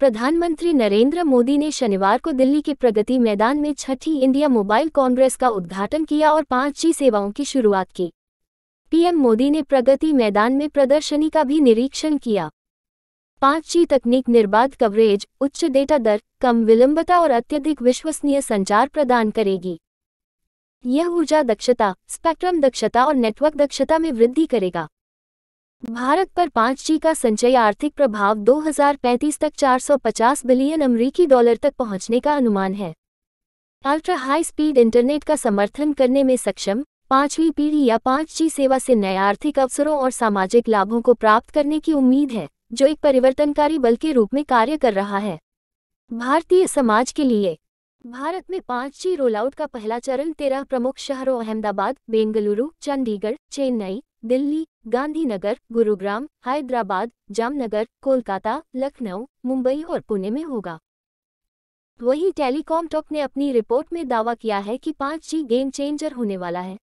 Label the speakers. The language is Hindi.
Speaker 1: प्रधानमंत्री नरेंद्र मोदी ने शनिवार को दिल्ली के प्रगति मैदान में छठी इंडिया मोबाइल कांग्रेस का उद्घाटन किया और पाँच जी सेवाओं की शुरुआत की। पीएम मोदी ने प्रगति मैदान में प्रदर्शनी का भी निरीक्षण किया। पाँच जी तकनीक निर्बाध कवरेज, उच्च डेटा दर, कम विलंबता और अत्यधिक विश्वसनीय संचार प्रदान करेगी। यह ऊर्जा दक्षता, स्पेक्ट्रम दक्षता और नेटवर्क दक्षता में वृद्धि करेगा। भारत पर 5G का संचय आर्थिक प्रभाव 2035 तक 450 बिलियन अमरीकी डॉलर तक पहुँचने का अनुमान है। अल्ट्रा हाई स्पीड इंटरनेट का समर्थन करने में सक्षम, पांचवी पीढ़ी या 5G सेवा से नए आर्थिक अवसरों और सामाजिक लाभों को प्राप्त करने की उम्मीद है, जो एक परिवर्तनकारी बल के रूप में कार्य कर रहा है। भारतीय समाज के लिए, भारत में 5G रोलआउट का पहला चरण तेरह प्रमुख शहरों अहमदाबाद, बेंगलुरु, चंडीगढ़, चेन्नई, दिल्ली गांधीनगर, गुरुग्राम, हैदराबाद, जामनगर, कोलकाता, लखनऊ, मुंबई और पुणे में होगा। वही टेलीकॉम टॉक ने अपनी रिपोर्ट में दावा किया है कि 5G गेम चेंजर होने वाला है।